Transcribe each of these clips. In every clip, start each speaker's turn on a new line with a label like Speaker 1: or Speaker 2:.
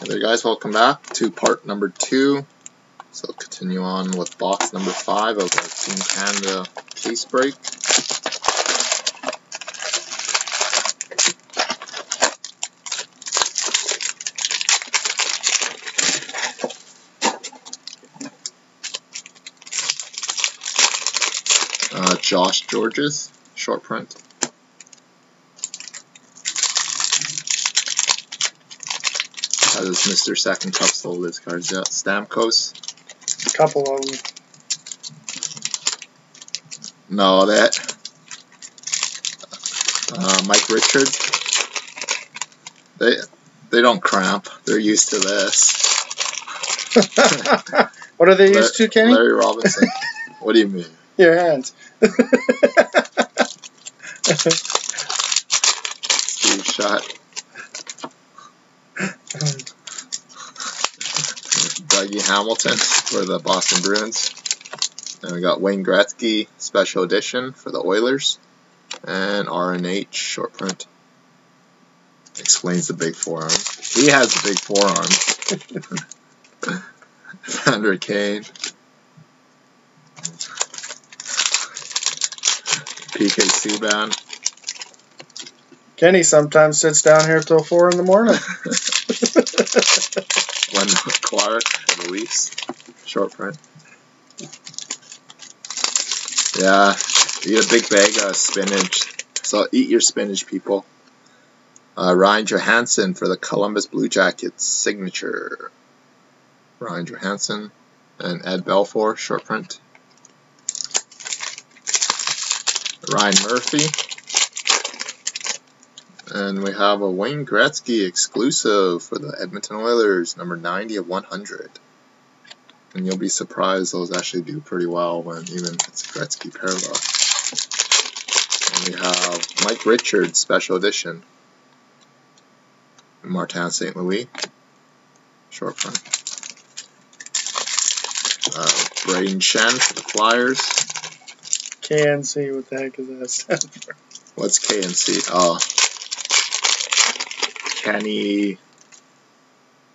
Speaker 1: Hey there guys, welcome back to part number two. So continue on with box number five of our Team Canada case break. Uh, Josh Gorges, short print. That is Mr. Second Cup sold his cards. Yeah, Stamkos.
Speaker 2: A couple of them.
Speaker 1: No, that. Uh, Mike Richards. They they don't cramp. They're used to this.
Speaker 2: what are they used to, Kenny?
Speaker 1: Larry Robinson. what do you mean?
Speaker 2: Your hands.
Speaker 1: Steve Shutt. Dougie Hamilton for the Boston Bruins. And we got Wayne Gretzky Special Edition for the Oilers. And RNH short print. Explains the big forearm. He has the big forearm. Vander Kane. PK Subban.
Speaker 2: Kenny sometimes sits down here till four in the morning.
Speaker 1: Glenn Clark the Leafs. Short print. Yeah, eat a big bag of spinach. So eat your spinach, people. Uh, Ryan Johansen for the Columbus Blue Jackets signature. Ryan Johansen and Ed Belfour, short print. Ryan Murphy. And we have a Wayne Gretzky exclusive for the Edmonton Oilers, number 90 of 100. And you'll be surprised those actually do pretty well when even it's Gretzky parallel. And we have Mike Richards special edition. Martin St. Louis. Short front. Uh, Brayden Schenn for the Flyers.
Speaker 2: KNC, what the heck is that stand for?
Speaker 1: What's KNC? Oh. Kenny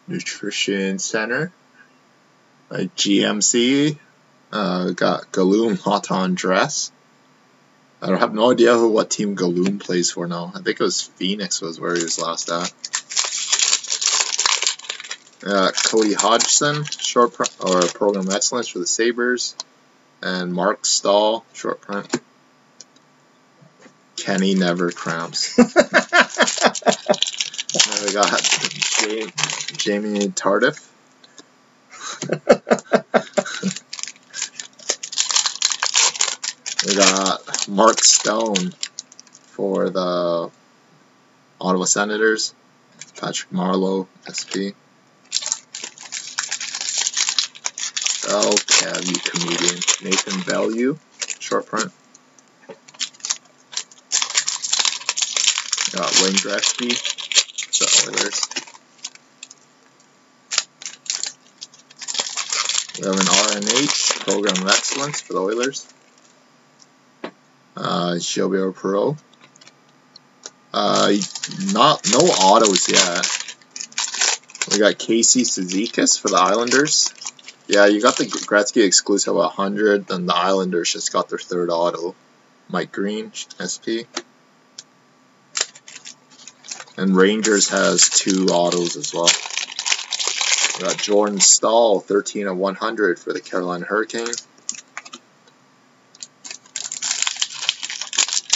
Speaker 1: Nutrition Center. Like GMC. Uh, got Galoom Hot on Dress. I don't have no idea who what team Galoom plays for now. I think it was Phoenix was where he was last at. Uh, Cody Hodgson, short pro- or program excellence for the Sabres, and Marc Staal, short print. Kenny never cramps. Got Jamie, Jamie Tardif. we got Mark Stone for the Ottawa Senators. Patrick Marleau, SP. Oh, Kev, you comedian. Nathan Beaulieu, short print. We Got Wayne Gretzky, We have an RNH, Program of Excellence for the Oilers. Uh, Gilbert Perreault. Uh, not, no autos yet. We got Casey Cizikas for the Islanders. Yeah, you got the Gretzky exclusive 100, then the Islanders just got their third auto. Mike Green, SP. And Rangers has two autos as well. We got Jordan Staal, 13 of 100 for the Carolina Hurricane. We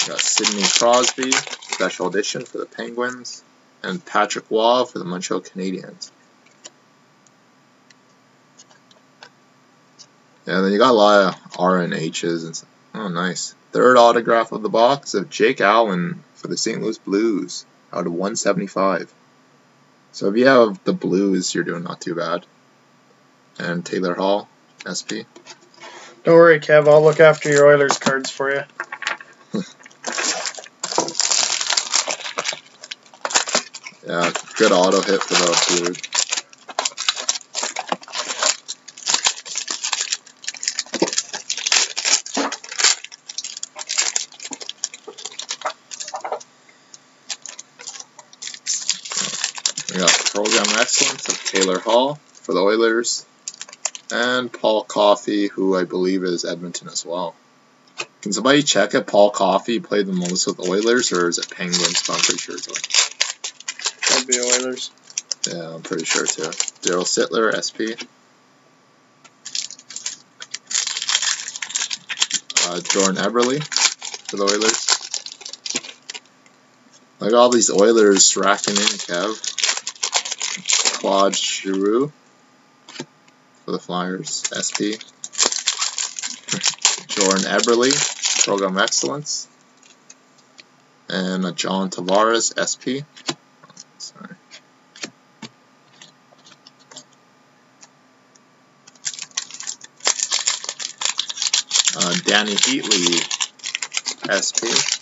Speaker 1: got Sidney Crosby, special edition for the Penguins. And Patrick Roy for the Montreal Canadiens. Yeah, then you got a lot of R and and. Oh, nice. Third autograph of the box of Jake Allen for the St. Louis Blues out of 175. So if you have the Blues, you're doing not too bad. And Taylor Hall, SP.
Speaker 2: Don't worry, Kev. I'll look after your Oilers cards for you.
Speaker 1: Yeah, good auto hit for the Blues. Program excellence of Taylor Hall for the Oilers, and Paul Coffey, who I believe is Edmonton as well. Can somebody check if Paul Coffey played the most with Oilers, or is it Penguins? I'm pretty sure it's
Speaker 2: That'd be Oilers.
Speaker 1: Yeah, I'm pretty sure too. Daryl Sittler, SP. Uh, Jordan Eberle for the Oilers. Like all these Oilers racking in, Kev. Claude Giroux for the Flyers, SP. Jordan Eberle, Program Excellence. And John Tavares, SP. Sorry. Uh, Dany Heatley, SP.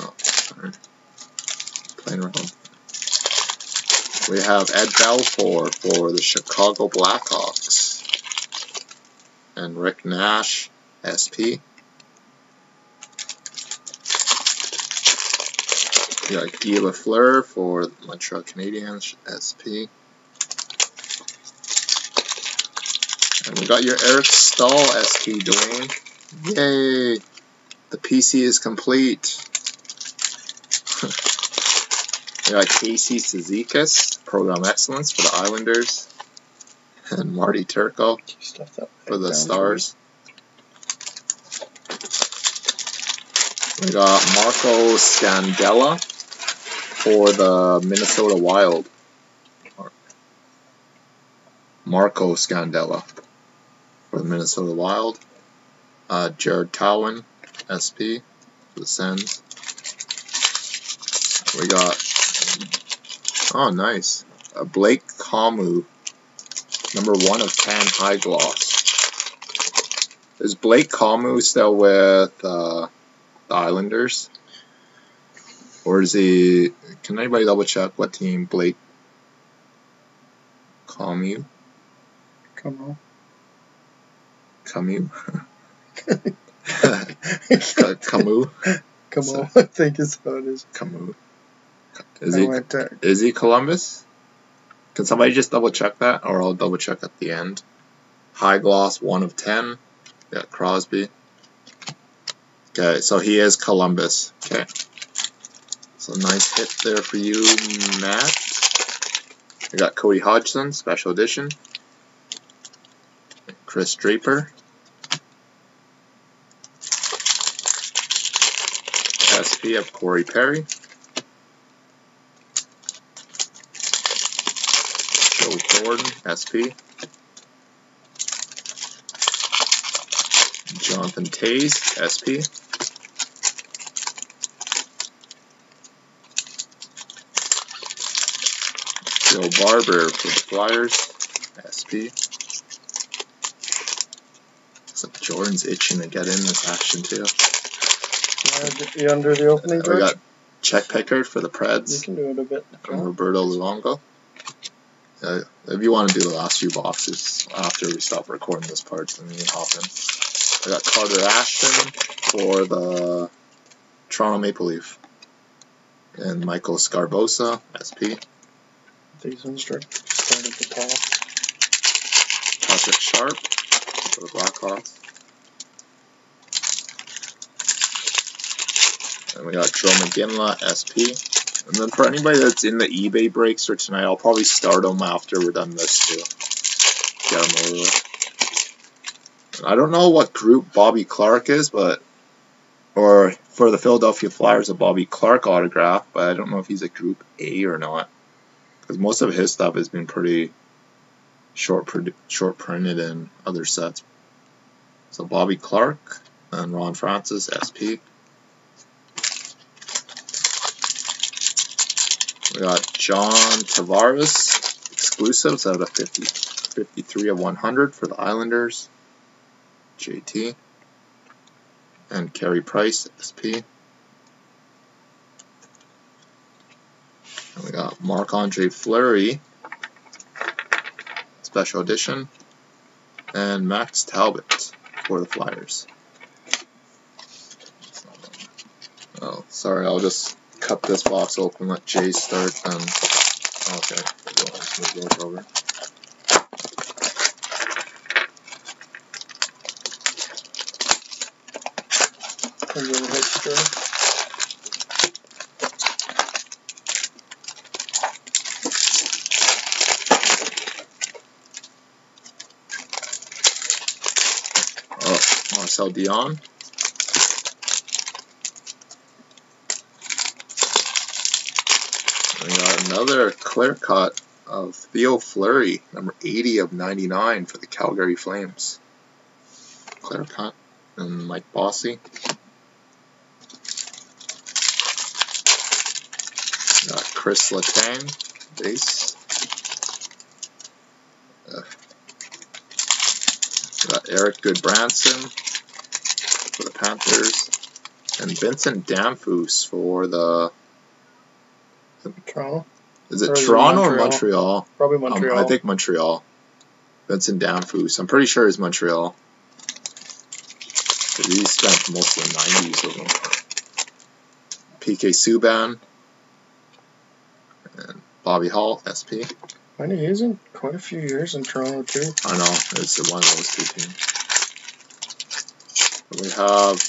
Speaker 1: Oh, sorry. Playing around. We have Ed Belfour for the Chicago Blackhawks. And Rick Nash, SP. We got Guy Lafleur for the Montreal Canadiens, SP. And we got your Eric Staal SP, Dwayne. Yay! The PC is complete. we got Casey Cizikas, Program Excellence for the Islanders. And Marty Turco for the. Stars. We got Marco Scandella for the Minnesota Wild. Marco Scandella for the Minnesota Wild. Uh, Jared Cowen, SP for the Sens. We got, oh nice, uh, Blake Kamu, number one of 10 high gloss. Is Blake Kamu still with uh, the Islanders? Or is he, can anybody double check what team Blake Kamu?
Speaker 2: Come
Speaker 1: Camus? Camus?
Speaker 2: On. I think is how it is.
Speaker 1: Camus. Is
Speaker 2: I
Speaker 1: he
Speaker 2: to
Speaker 1: is he Columbus? Can somebody just double check that, or I'll double check at the end. High gloss, one of ten. Yeah, Crosby. Okay, so he is Columbus. Okay. So nice hit there for you, Matt. We got Cody Hodgson, special edition. Chris Draper. SP of Corey Perry. Joe Thornton, SP. Jonathan Toews, SP. Joe Barber for the Flyers, SP. So Jordan's itching to get in this action too.
Speaker 2: uh, you under the opening
Speaker 1: we
Speaker 2: George?
Speaker 1: got Chet Pickard for the
Speaker 2: You
Speaker 1: Preds
Speaker 2: can do it a bit.
Speaker 1: and Roberto Luongo. If you want to do the last few boxes after we stop recording this part, then you can hop in. I got Carter Ashton for the Toronto Maple Leaf. And Michael Scarbosa, SP.
Speaker 2: These ones start start at the top.
Speaker 1: Patrick Sharp for the Blackhawks. And we got Joe McGinley, SP. And then for anybody that's in the eBay breaks for tonight, I'll probably start them after we're done this too. Get them over with. I don't know what group Bobby Clarke is, but or for the Philadelphia Flyers, a Bobby Clarke autograph, but I don't know if he's a Group A or not, because most of his stuff has been pretty short short printed in other sets. So Bobby Clarke and Ron Francis, SP. We got John Tavares, exclusives out of 50, 53 of 100 for the Islanders, JT. And Carey Price, SP. And we got Marc Andre Fleury, special edition, and Max Talbot for the Flyers. Oh, sorry, I'll just cut this box open, let Jay start, then. Okay, go ahead, move those over.
Speaker 2: Are you in the head, Jordan?
Speaker 1: Oh, Marcel Dionne. We got another clear cut of Theo Fleury, number 80 of 99 for the Calgary Flames. Clear cut. And Mike Bossy. Got Chris Letang, base. Uh, got Erik Gudbranson for the Panthers. And Vincent Damphousse for the.
Speaker 2: Toronto?
Speaker 1: Is it
Speaker 2: Or
Speaker 1: Toronto or
Speaker 2: Montreal?
Speaker 1: Montreal?
Speaker 2: Probably
Speaker 1: Um,
Speaker 2: Montreal.
Speaker 1: I think Montreal. Vincent Damphousse. I'm pretty sure it's Montreal. he spent most of the 90s with them. PK Subban. And Bobby Hall, SP.
Speaker 2: Might have used him quite a few years in Toronto too.
Speaker 1: I know, it's one of those two teams. We have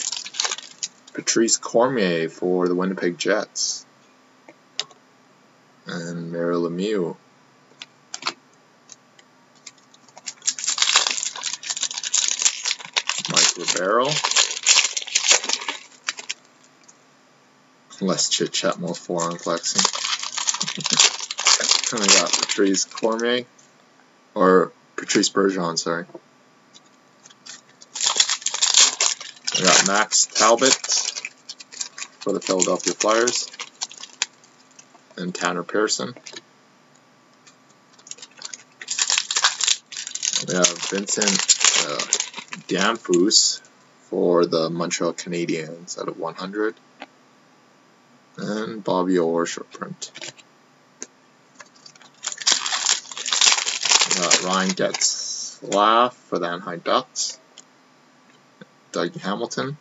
Speaker 1: Patrice Cormier for the Winnipeg Jets. Mary Lemieux. Mike Ribeiro. Less chit chat, more forearm flexing. and we got Patrice Cormier. Or Patrice Bergeron, sorry. We got Max Talbot for the Philadelphia Flyers. And Tanner Pearson. We have Vincent uh, Damphousse for the Montreal Canadiens out of 100. And Bobby Orr short print. Got Ryan Getzlaf for the Anaheim Ducks. Doug Hamilton.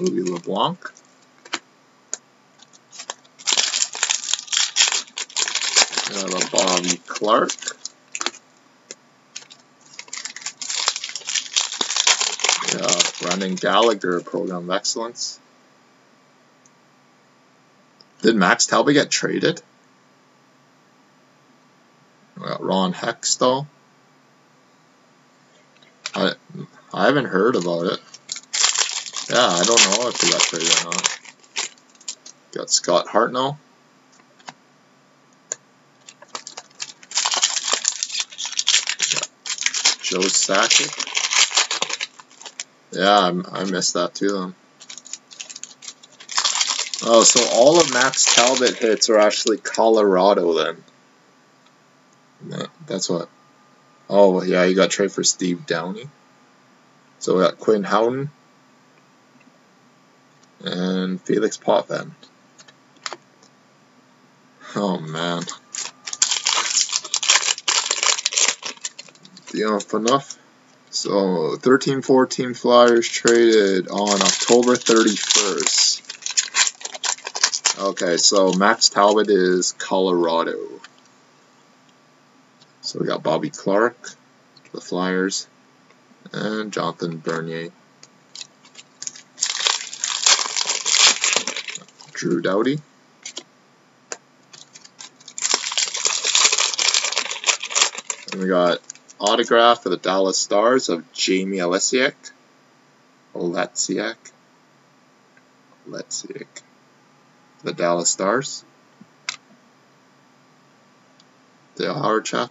Speaker 1: Louis LeBlanc. Have a Bobby Clarke. Have Brendan Gallagher, Program of Excellence. Did Max Talbot get traded? We got Ron Hextall. I I haven't heard about it. Yeah, I don't know if he got traded or not. Got Scott Hartnell. Got Joe Sakic. Yeah, I'm, I missed that too. Then. Oh, so all of Max Talbot hits are actually Colorado then. That- That's what. Oh, yeah, you got traded for Steve Downie. So we got Quinn Houghton and Felix Potvin. Oh man. Yeah, enough. So 13 14 Flyers traded on October 31st. Okay, so Max Talbot is Colorado. So we got Bobby Clarke, the Flyers, and Jonathan Bernier. Drew Doughty. And we got autograph for the Dallas Stars of Jamie Oleksiak. Oletsiak. Oletsiak. The Dallas Stars. Dale Hawerchuk.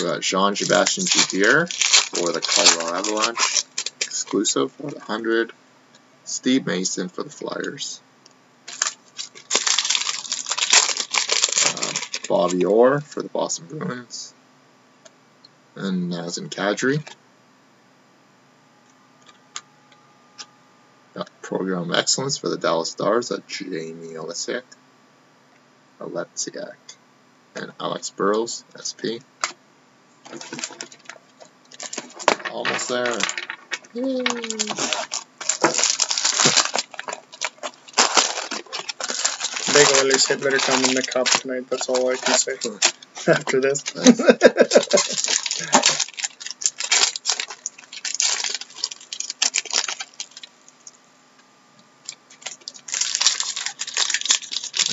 Speaker 1: We got Jean Sebastian Giguere for the Colorado Avalanche. Exclusive for the 100. Steve Mason for the Flyers. Uh, Bobby Orr for the Boston Bruins. And Nazem Kadri. Got Program Excellence for the Dallas Stars at Jamie Olesiak. Oleksiak. And Alex Burrows, SP. Almost there.
Speaker 2: Big Oilers hit better come in the cup tonight. That's all I can say after this.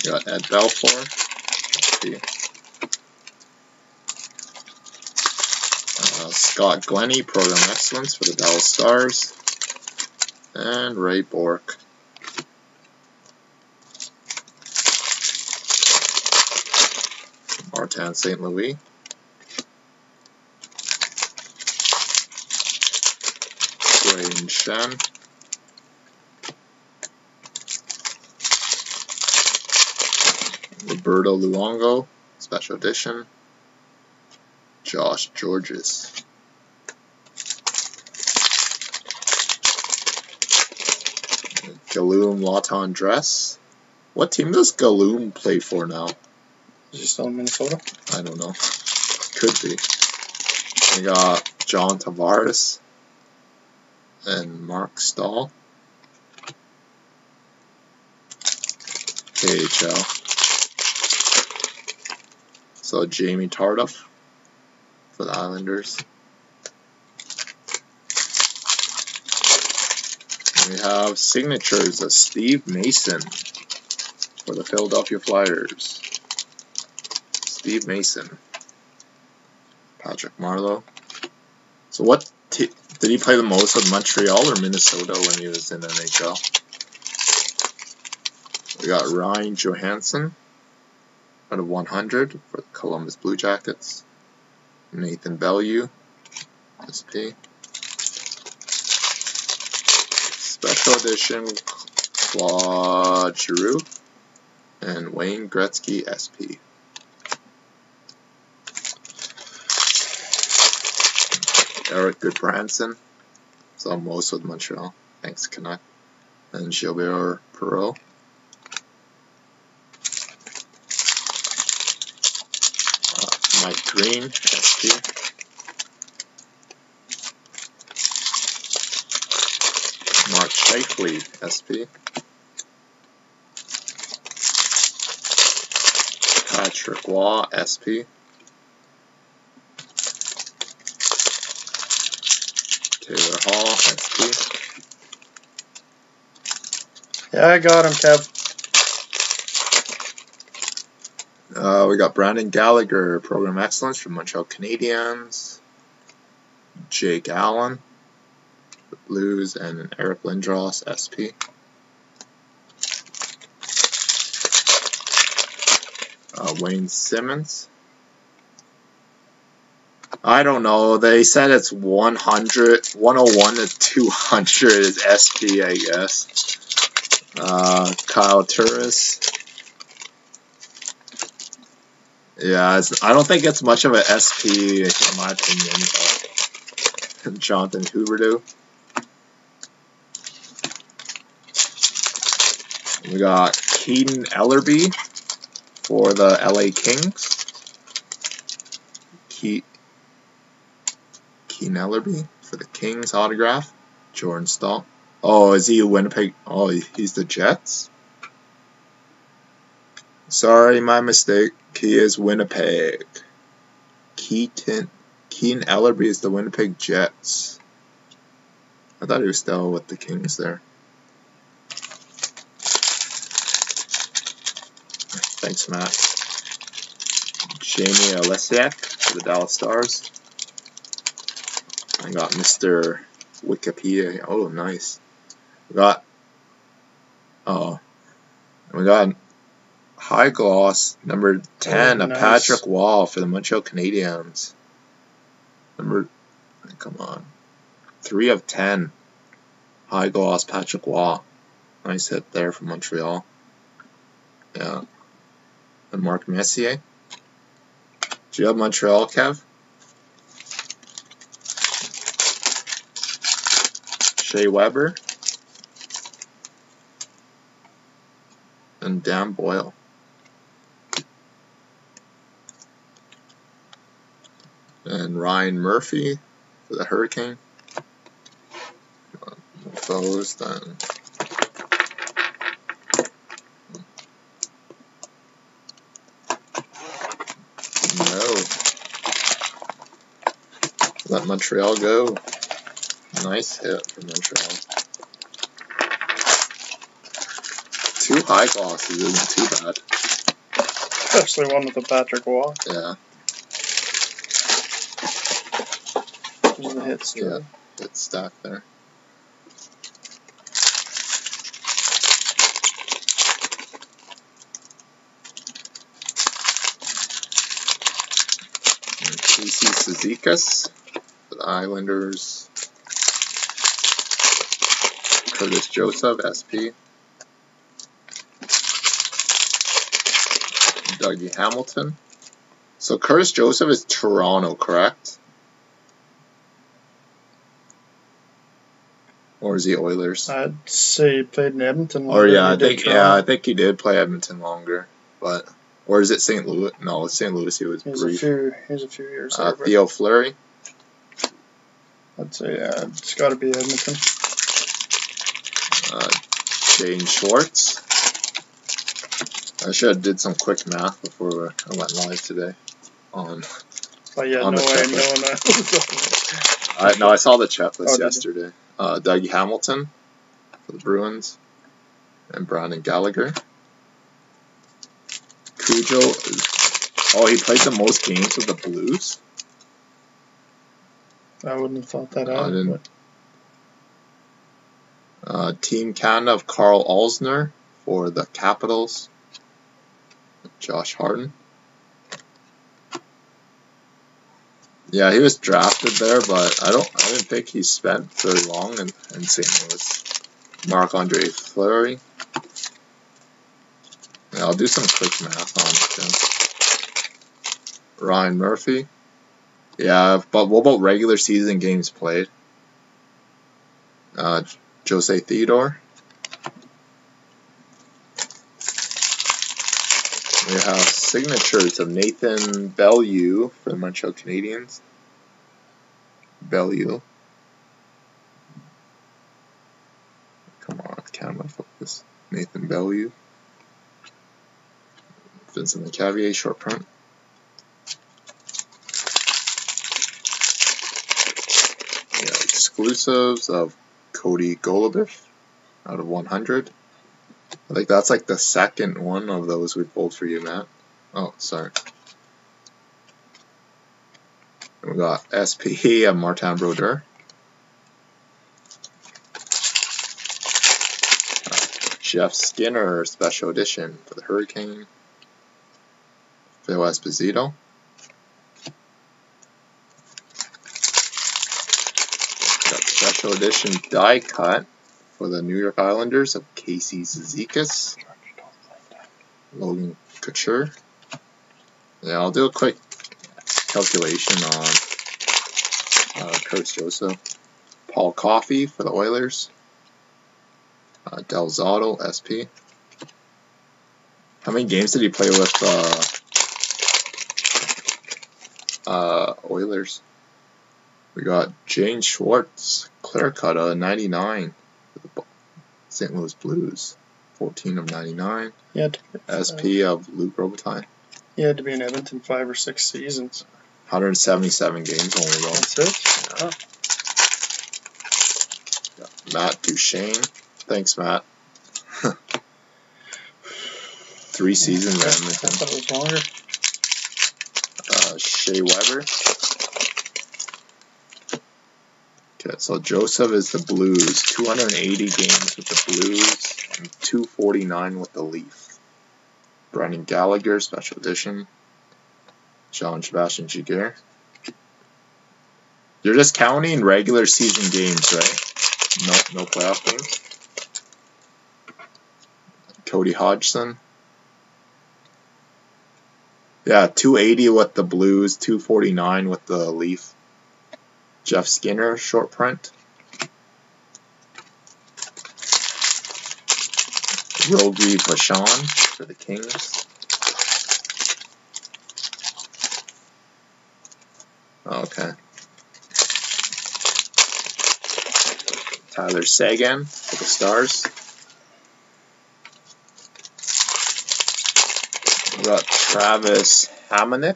Speaker 1: Got Ed Belfour. Scott Glennie, Program Excellence for the Dallas Stars. And Ray Bourque. Martin St. Louis. Wayne Shen. Roberto Luongo, Special Edition. Josh Gorges. Galoom Lawton Dress. What team does Galoom play for now?
Speaker 2: Is he still in Minnesota?
Speaker 1: I don't know. Could be. We got John Tavares and Marc Staal. KHL. So Jamie Tardif for the Islanders. We have signatures of Steve Mason for the Philadelphia Flyers. Steve Mason. Patrick Marleau. So what did he play the most with Montreal or Minnesota when he was in NHL? We got Ryan Johansen out of 100 for the Columbus Blue Jackets. Nathan Beaulieu, SP. Special edition Claude Giroux and Wayne Gretzky SP. Erik Gudbranson. Saw most with Montreal. Thanks, Canuck. And Gilbert Perreault. Uh, Mike Green, SP. Mark SP. Patrick Roy, SP. Taylor Hall, SP.
Speaker 2: Yeah, I got him, Kev.
Speaker 1: Uh, we got Brandon Gallagher, Program Excellence from Montreal Canadiens. Jake Allen, Blues, and Eric Lindros, SP. Uh, Wayne Simmonds. I don't know. They said it's 100, 101 to 200 is SP, I guess. Uh, Kyle Turris. Yeah, I don't think it's much of a SP in my opinion. Jonathan Huberdeau. We got Keaton Ellerby for the LA Kings. Ke- Keaton Ellerby for the Kings autograph. Jordan Staal. Oh, is he a Winnipeg? Oh, he's the Jets? Sorry, my mistake. He is Winnipeg. Keaton Keaton Ellerby is the Winnipeg Jets. I thought he was still with the Kings there. Thanks, Matt. Jamie Oleksiak for the Dallas Stars. I got Mr. Wikipedia. Oh, nice. We got. Oh. We got high gloss number 10
Speaker 2: Oh, nice.
Speaker 1: Patrick Roy for the Montreal Canadiens. Number. Come on. 3 of 10. High gloss Patrick Roy. Nice hit there from Montreal. Yeah. And Mark Messier. Do you have Montreal, Kev? Shea Weber. And Dan Boyle. And Ryan Murphy for the Hurricane. Those then. No. Let Montreal go. Nice hit from Montreal. Two high glosses isn't too bad.
Speaker 2: Especially one with the Patrick Roy.
Speaker 1: Yeah,
Speaker 2: There's the hits.
Speaker 1: yeah. Good stack there. Casey for the Islanders. Curtis Joseph, SP. Dougie Hamilton. So Curtis Joseph is Toronto, correct? Or is he Oilers?
Speaker 2: I'd say he played in Edmonton.
Speaker 1: Or
Speaker 2: longer
Speaker 1: yeah, I
Speaker 2: he
Speaker 1: think yeah, I think he did play Edmonton longer, but or is it St. Louis? No, it's St. Louis. He was
Speaker 2: He's a
Speaker 1: brief.
Speaker 2: few. He's a few years
Speaker 1: Uh,
Speaker 2: there,
Speaker 1: Theo Fleury,
Speaker 2: I'd say yeah, it's got to be Edmonton.
Speaker 1: uh, Shane Schwartz. I should have did some quick math before I went live today. On
Speaker 2: But yeah,
Speaker 1: On
Speaker 2: no
Speaker 1: the
Speaker 2: no, no.
Speaker 1: I no, I saw the checklist
Speaker 2: Oh,
Speaker 1: yesterday. Uh, Dougie Hamilton for the Bruins, and Brandon Gallagher. Cujo. Oh, he played the most games with the Blues.
Speaker 2: I wouldn't have thought that
Speaker 1: I
Speaker 2: out.
Speaker 1: didn't.
Speaker 2: but
Speaker 1: Uh, Team Canada of Karl Alzner for the Capitals. Josh Harden. Yeah, he was drafted there, but I don't. I didn't think he spent very long in, in St. Louis. Marc Andre Fleury. Yeah, I'll do some quick math on. Then. Ryan Murphy. Yeah, but what about regular season games played? Uh, Jose Theodore. We have signatures of Nathan Beaulieu for the Montreal Canadiens. Beaulieu. Come on, camera focus. Nathan Beaulieu. Vincent LeCavier, short print. Yeah, of Cody Goloubef out of 100. I think that's like the second one of those we pulled for you, Matt. Oh, sorry. And we got SP of Martin Brodeur. Jeff Skinner special edition for the Hurricane. Phil Esposito. Got special edition die cut for the New York Islanders of Casey Cizikas. Logan Couture. Yeah, I'll do a quick calculation on uh, Curtis Joseph. Paul Coffey for the Oilers. Uh, Del Zotto, SP. How many games did he play with uh, uh, Oilers? We got Jane Schwartz, clear cut, uh, 99 for the St. Louis Blues. 14 of 99.
Speaker 2: he had to,
Speaker 1: SP of Luc Robitaille.
Speaker 2: he had to be in Edmonton five or six seasons.
Speaker 1: 177 games only though.
Speaker 2: That's it. Oh,
Speaker 1: Matt Duchene. Thanks, Matt. Three seasons
Speaker 2: I
Speaker 1: at Edmonton.
Speaker 2: thought it was longer.
Speaker 1: Uh, Shea Weber. Okay, so Joseph is the Blues. 280 games with the Blues and 249 with the Leaf. Brendan Gallagher, special edition. John Sebastian Giguere. You're just counting regular season games, right? No, no playoff games. Cody Hodgson. Yeah, 280 with the Blues, 249 with the Leaf. Jeff Skinner, short print. Rogie Vachon for the Kings. Okay. Tyler Seguin for the Stars. Got Travis Hamonic.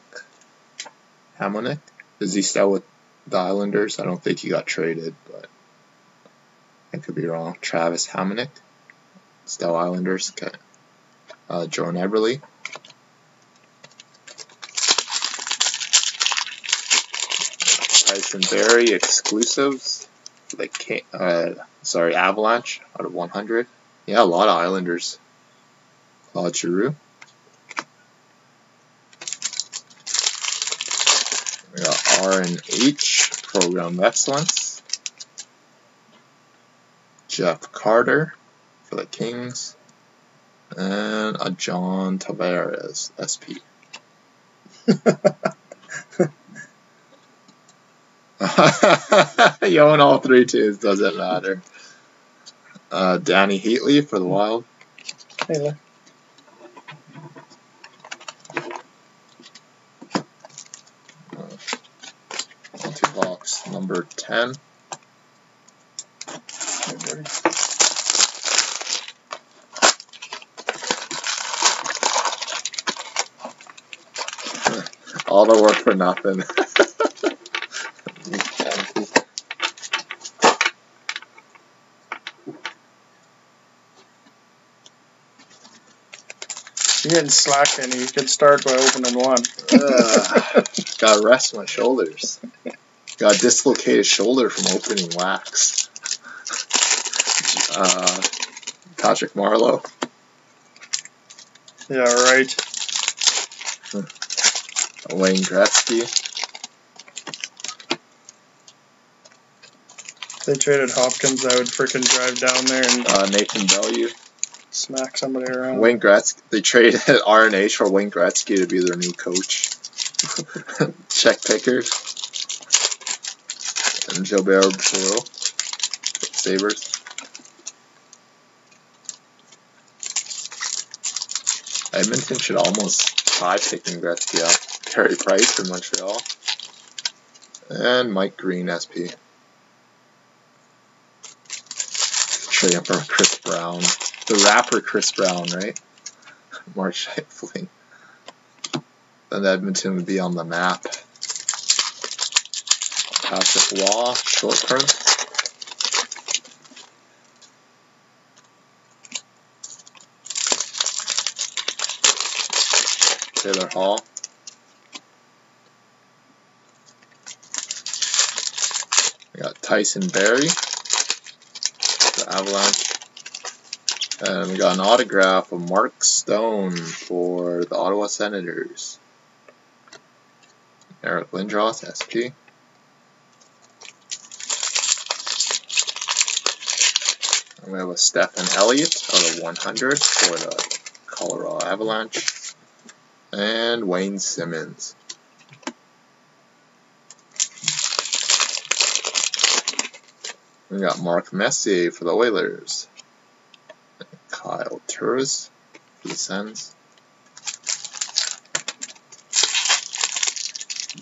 Speaker 1: Hamonic. Is he still with the Islanders? I don't think he got traded, but I could be wrong. Travis Hamonic. Still Islanders. Okay. Uh. Tyson Barrie exclusives. Like, uh, sorry, Avalanche out of 100. Yeah, a lot of Islanders. Claude Giroux. R and H Program Excellence. Jeff Carter for the Kings. And a John Tavares SP. you own all three twos, doesn't matter. Uh, Dany Heatley for the Wild.
Speaker 2: Hey, look.
Speaker 1: Multi-box number 10.
Speaker 2: Hey, buddy.
Speaker 1: All the work for nothing.
Speaker 2: You're getting slacking. You could start by opening one.
Speaker 1: Ugh, gotta rest my shoulders. Got dislocated shoulder from opening wax. Uh, Patrick Marleau.
Speaker 2: Yeah, right.
Speaker 1: Wayne Gretzky.
Speaker 2: They traded Hopkins. I would freaking drive down there and
Speaker 1: Uh, Nathan Beaulieu.
Speaker 2: smack somebody around.
Speaker 1: Wayne Gretzky. They traded RNH for Wayne Gretzky to be their new coach. Check pickers. And Gilbert Perreault. Sabres. Edmonton should almost try picking Gretzky up. Carey Price from Montreal. And Mike Green, SP. Trading for Chris Brown. The rapper Chris Brown, right? March Shifley. Then Edmonton would be on the map. Patrick Roy, short print. Taylor Hall. We got Tyson Barrie, the Avalanche. And we got an autograph of Mark Stone for the Ottawa Senators. Eric Lindros, SP. We have a Stephen Elliott out of 100 for the Colorado Avalanche. And Wayne Simmonds. We got Mark Messier for the Oilers. Kyle Turris for the Sens.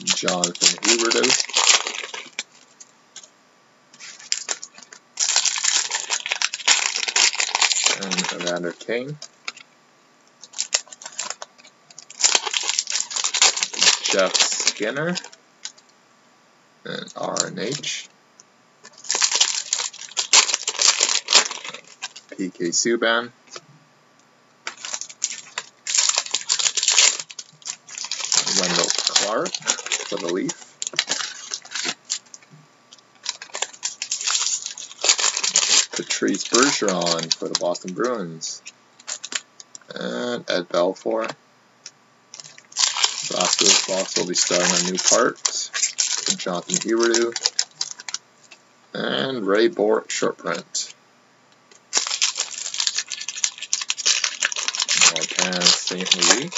Speaker 1: Jonathan Huberdeau. And Evander Kane. Jeff Skinner. And RNH. PK Subban. Wendell Clark for the Leaf. Patrice Bergeron for the Boston Bruins. And Ed Belfour. Box will be starting a new part. Jonathan Huberdeau. And Ray Bourque short print. Martin St. Louis.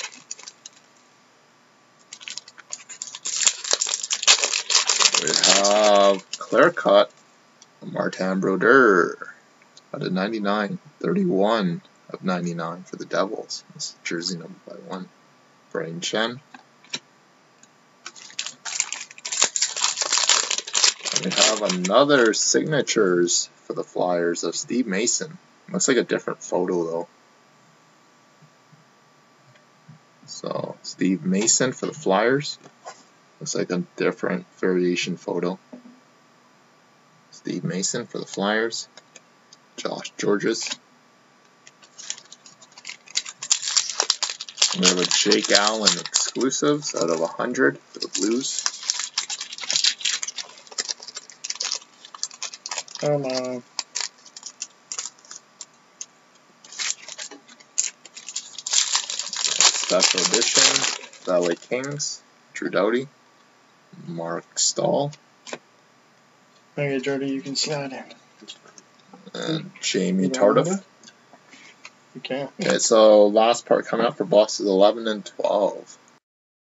Speaker 1: We have clear cut Martin Brodeur out of 99, 31 of 99 for the Devils. This jersey number by one. Brian Chen. We have another signatures for the Flyers of Steve Mason. Looks like a different photo though. So Steve Mason for the Flyers. Looks like a different variation photo. Steve Mason for the Flyers. Josh Gorges. We have a Jake Allen exclusives out of 100 for the Blues.
Speaker 2: Come on.
Speaker 1: Special edition, LA Kings, Drew Doughty, Marc Staal,
Speaker 2: Okay, Jordy, you can slide in.
Speaker 1: And Jamie
Speaker 2: You
Speaker 1: Tardif.
Speaker 2: You can't.
Speaker 1: Okay, so last part coming up for boxes 11 and 12.